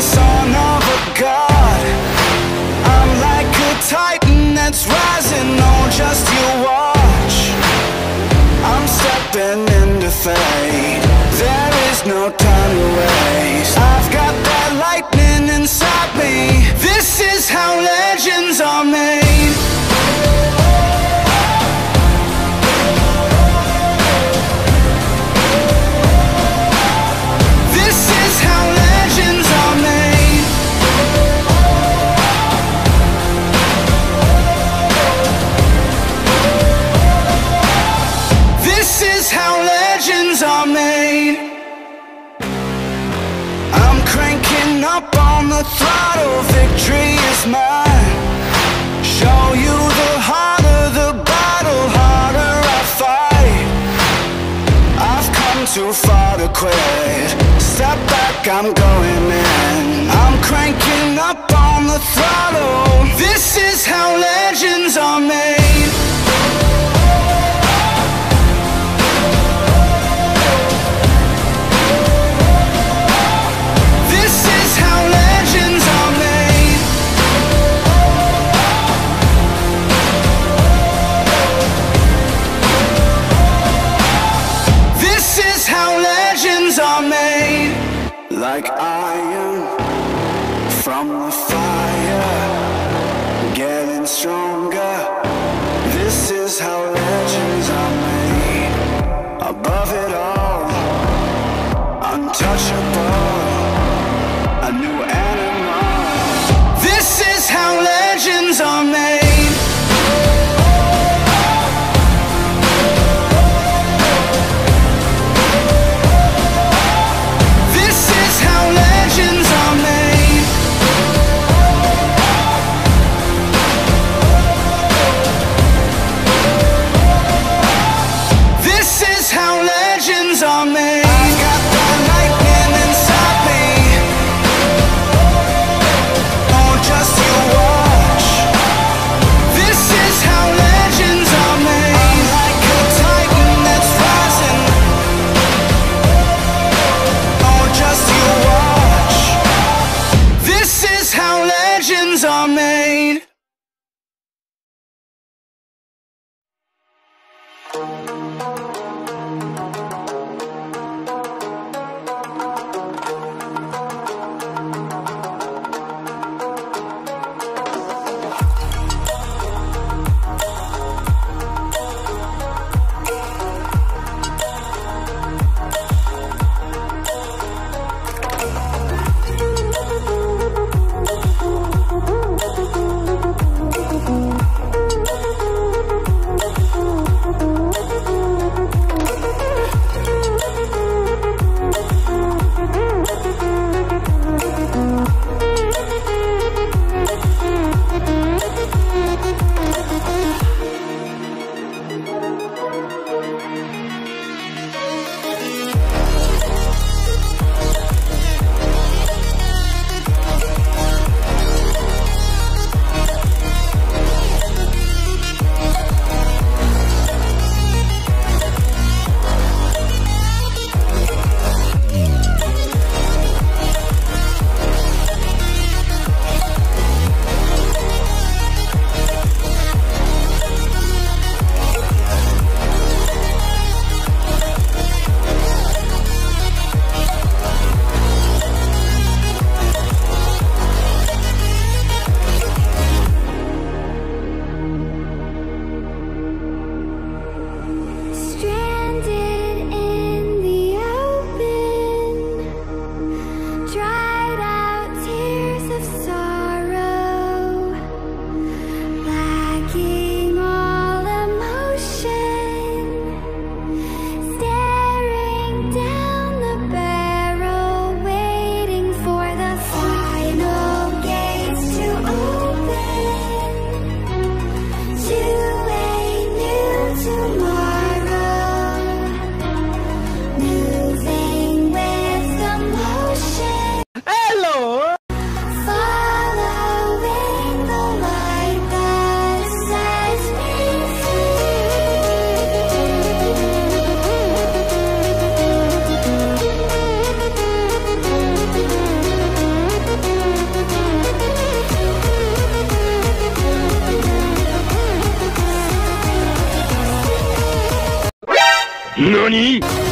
son of a god. I'm like a titan that's rising, oh, just you watch. I'm stepping into fate. There is no time to waste. I've got that lightning inside me. This is how legends are made. Up on the throttle, victory is mine. Show you the harder the battle, harder I fight. I've come too far to quit. Step back, I'm going in. I'm cranking up on the throttle. 何？